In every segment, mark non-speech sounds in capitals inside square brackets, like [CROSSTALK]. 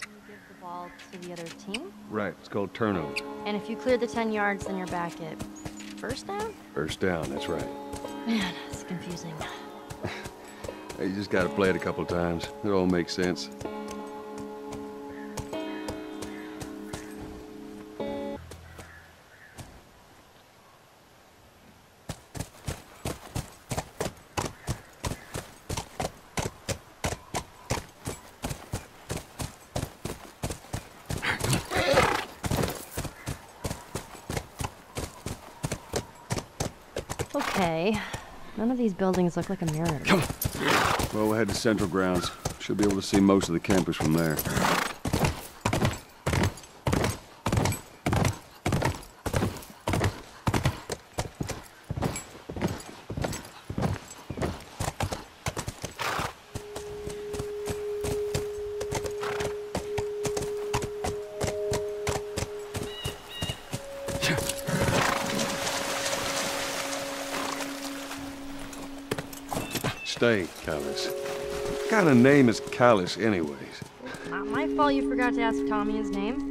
Give the ball to the other team. Right, it's called turnover. And if you clear the 10 yards, then you're back at first down? First down, that's right. Man, it's confusing. [LAUGHS] You just gotta play it a couple times. It all makes sense. Buildings look like a mirror. Come on. Well, we'll head to Central Grounds. Should be able to see most of the campus from there. Stay, Callus. What kind of name is Callus, anyways? Not my fault you forgot to ask Tommy his name.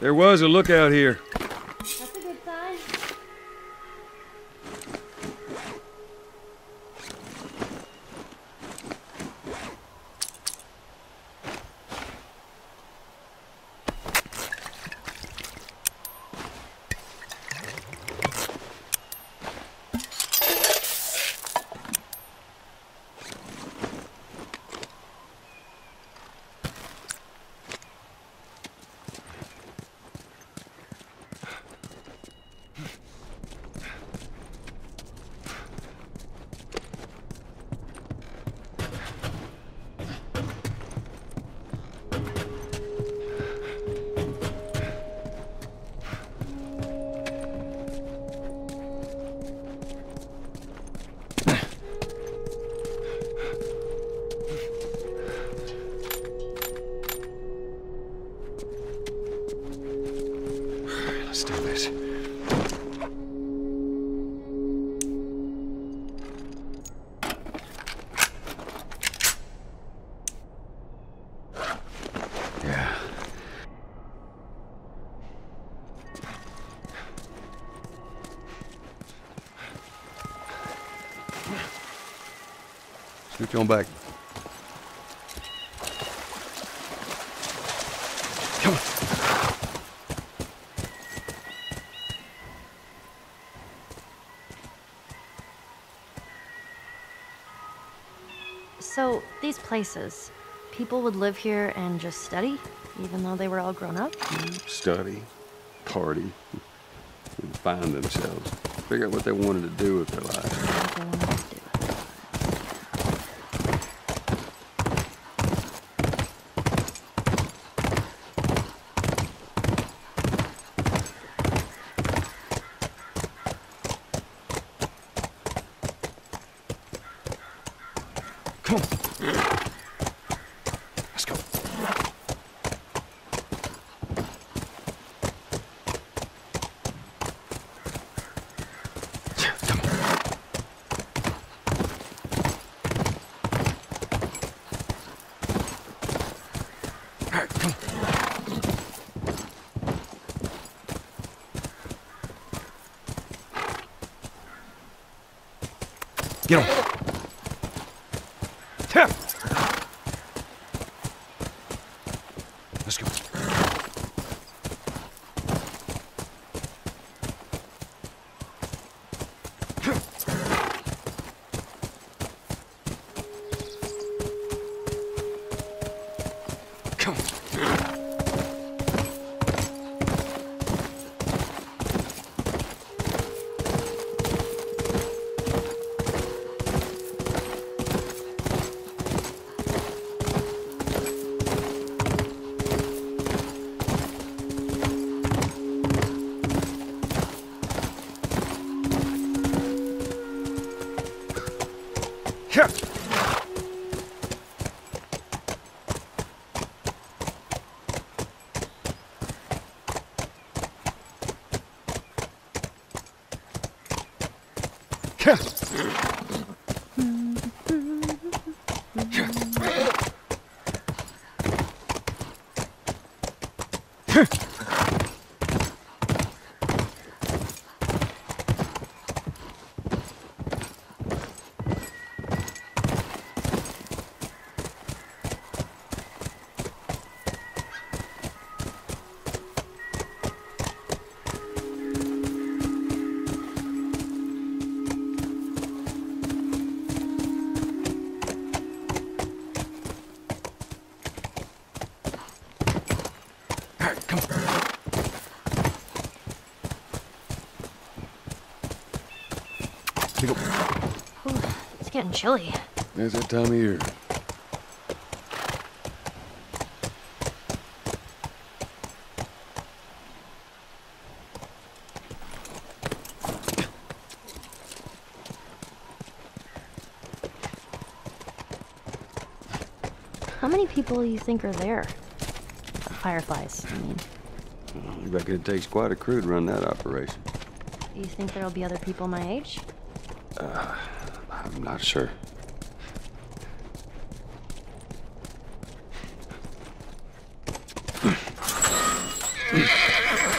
There was a lookout here. Scoot you on back. Come on. So, these places, people would live here and just study, even though they were all grown up? Mm, study, party, and find themselves. Figure out what they wanted to do with their lives. What they wanted to do. Come getting chilly. It's that time of year. How many people do you think are there? Fireflies, I mean. You reckon it takes quite a crew to run that operation? Do you think there'll be other people my age? I'm not sure.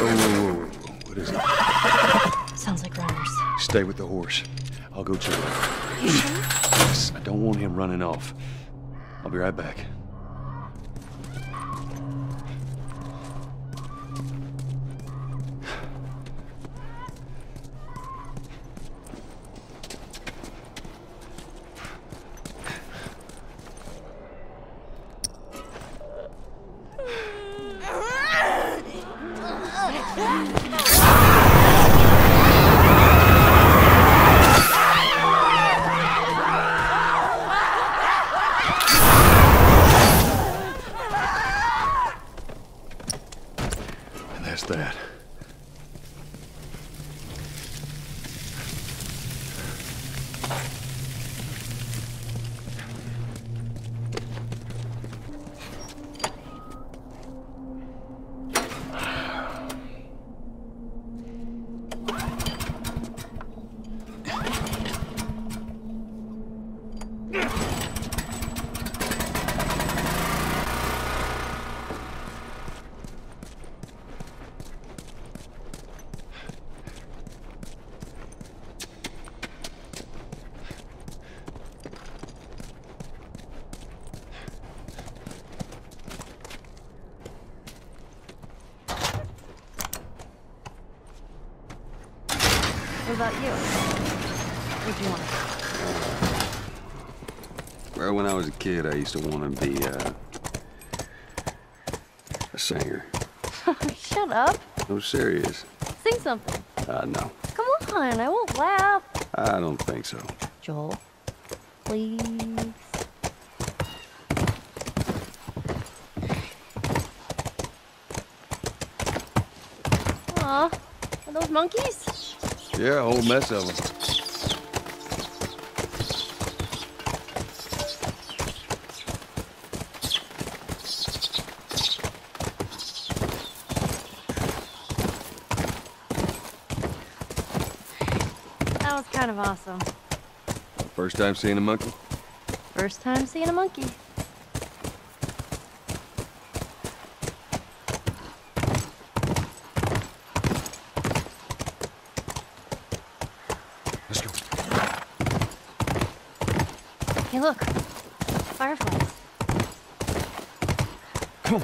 oh, whoa, whoa, whoa. what is it? Sounds like runners. Stay with the horse. I'll go check. You sure? Yes, I don't want him running off. I'll be right back. About you? What do you want? Well, when I was a kid, I used to want to be uh, a singer. [LAUGHS] Shut up. No, serious. Sing something. Uh, no, Come on, I won't laugh. I don't think so. Joel, please. Aw, are those monkeys? Yeah, a whole mess of them. That was kind of awesome. First time seeing a monkey? First time seeing a monkey. Let's go. Hey, look. Fireflies. Come on.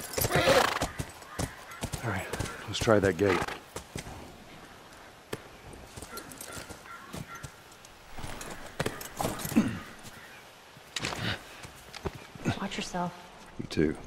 All right, let's try that gate. Watch yourself. You too.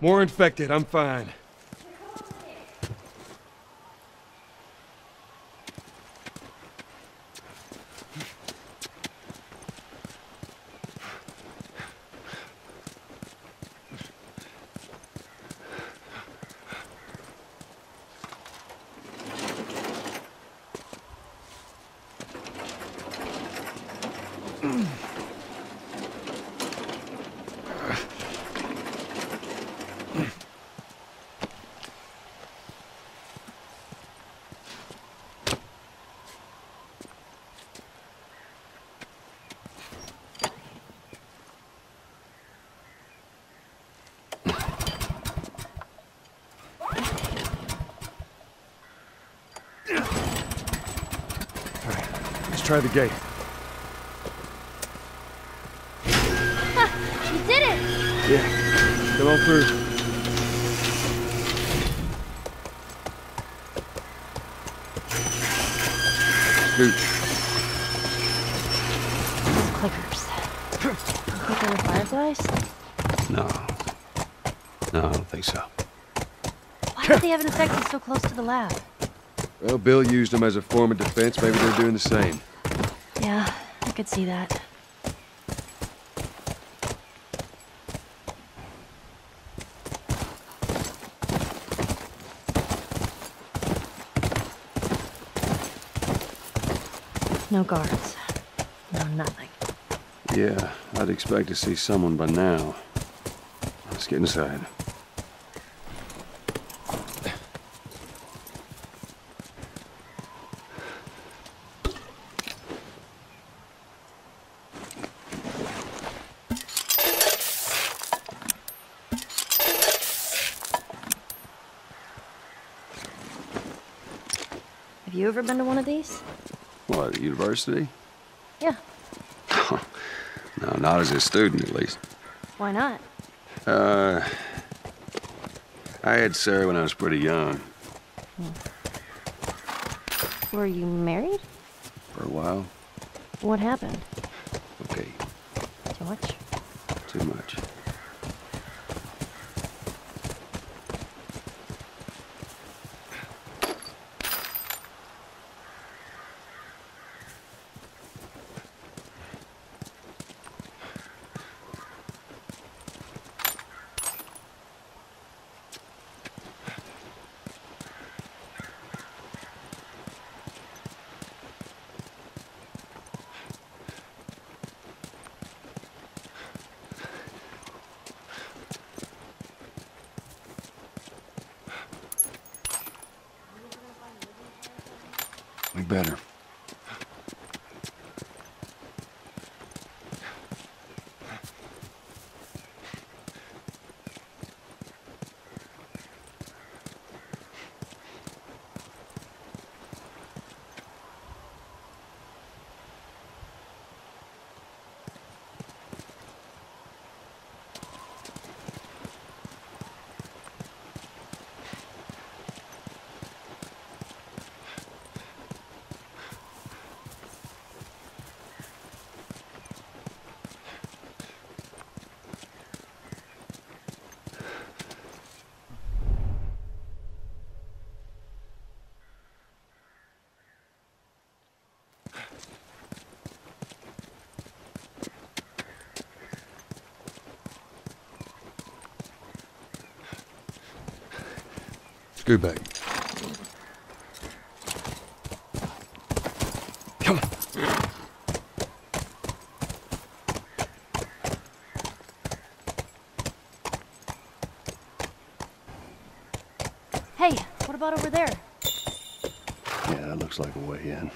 More infected, I'm fine. Let's try the gate. You did it! Yeah. Come on through. Scoot. Clickers. Clicker with fireflies? No. No, I don't think so. Why would they have infected so close to the lab? Well, Bill used them as a form of defense. Maybe they're doing the same. Yeah, I could see that. No guards. No nothing. Yeah, I'd expect to see someone by now. Let's get inside. Ever been to one of these? What, university? Yeah. [LAUGHS] No, not as a student, at least. Why not? Uh, I had Sarah when I was pretty young. Were you married? For a while. What happened? Okay, Too much? too much. We better. Scoot back. Come on. Hey, what about over there? Yeah, that looks like a way in.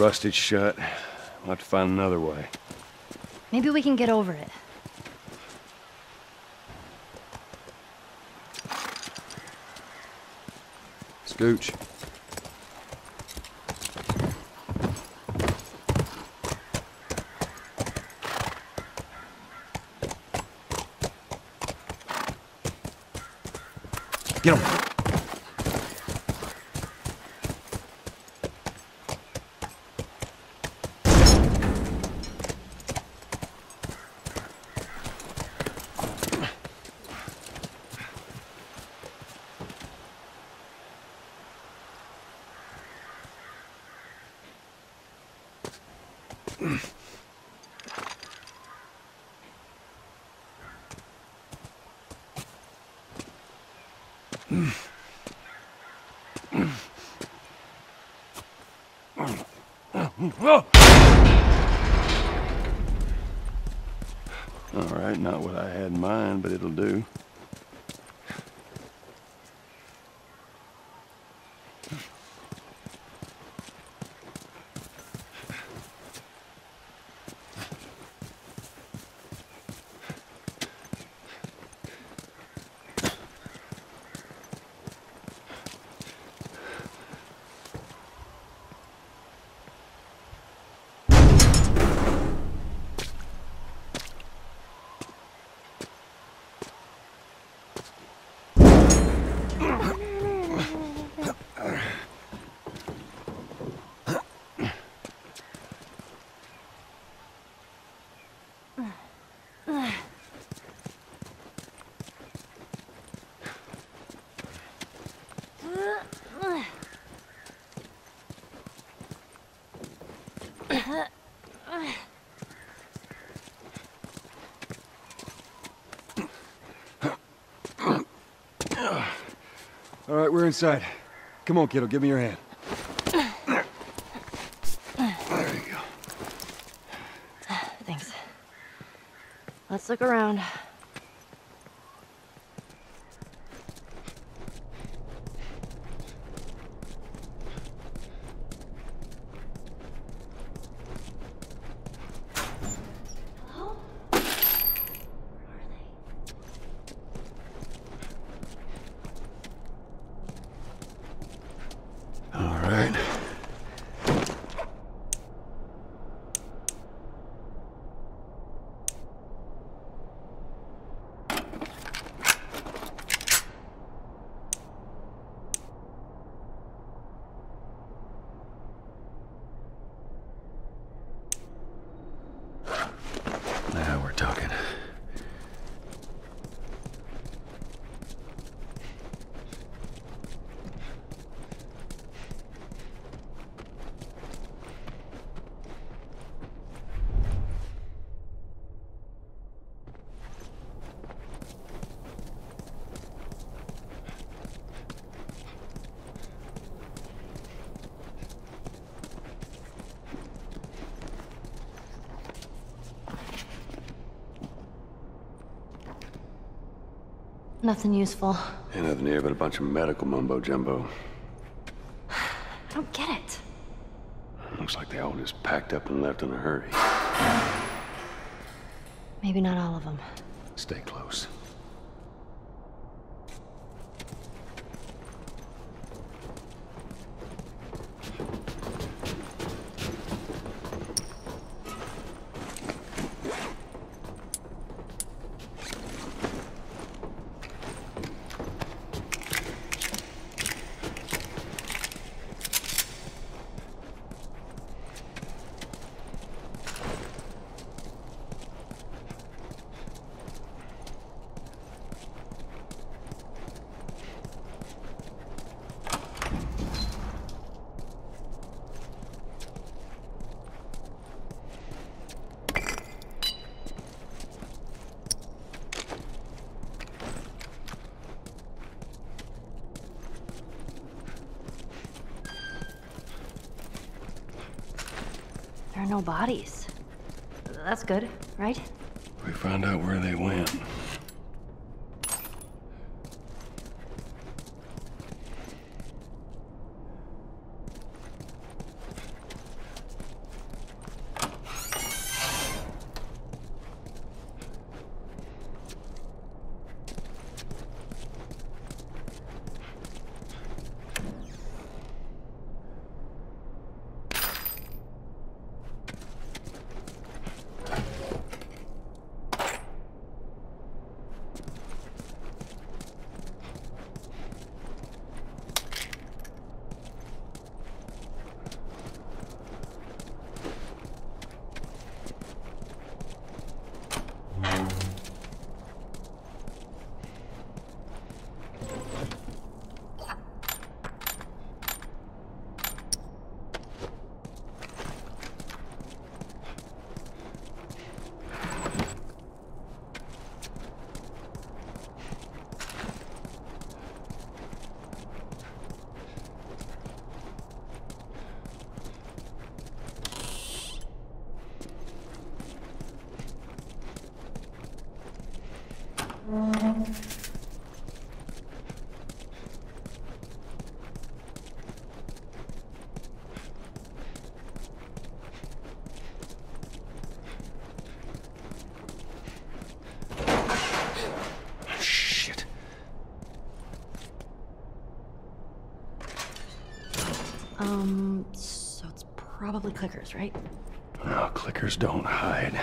Rusted shut. We'll have to find another way. Maybe we can get over it. Scooch. Get him! All right, we're inside. Come on, kiddo, give me your hand. There you go. Thanks. Let's look around. All right. Now we're talking. Nothing useful. Ain't nothing here but a bunch of medical mumbo jumbo. I [SIGHS] don't get it. Looks like they all just packed up and left in a hurry. Maybe not all of them. Stay close. There are no bodies. That's good, right? We found out where they went. Probably clickers, right? No, clickers don't hide.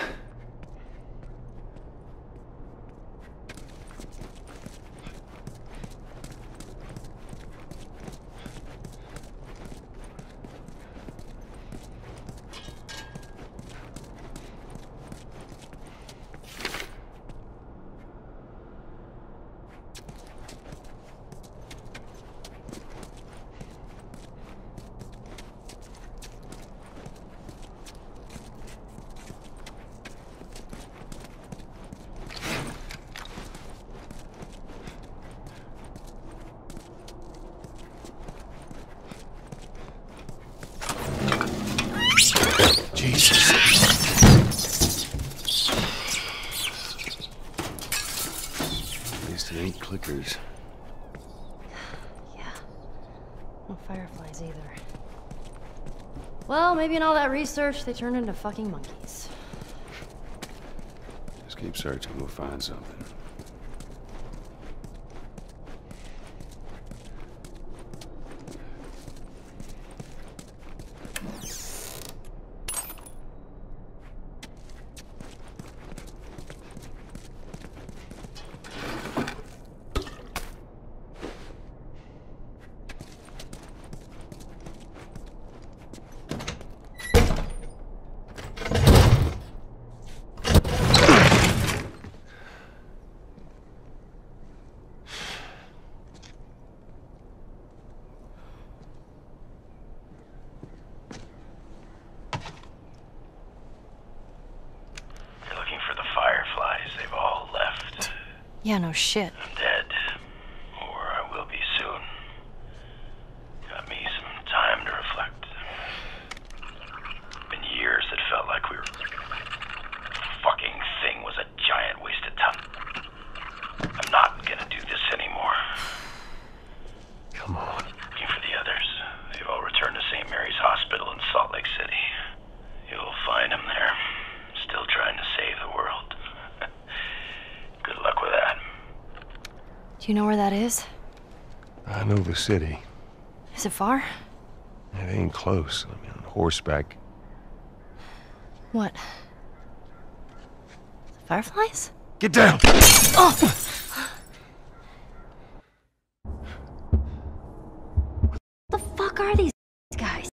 Jesus. At least it ain't clickers. Yeah. No fireflies either. Well, maybe in all that research, they turned into fucking monkeys. Just keep searching, we'll find something. You're looking for the fireflies. They've all left. Yeah, no shit. I'm dead. Or I will be soon. Got me some time to reflect. Been years that felt like we were. Fucking thing was a giant waste of time. I'm not gonna do this anymore. Come on. Looking for the others. They've all returned to St. Mary's Hospital in Salt Lake City. You'll find them there. Still trying to save the world. Good luck with that. Do you know where that is? I know the city. Is it far? It ain't close. I mean, on horseback. What? Fireflies? Get down! Oh!